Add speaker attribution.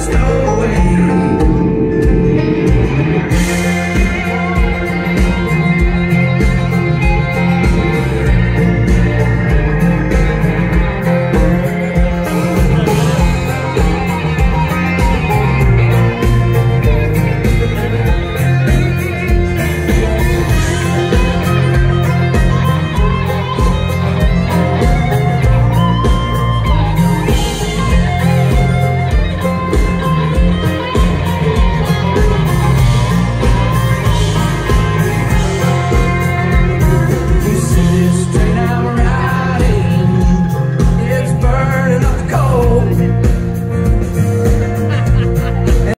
Speaker 1: stowaway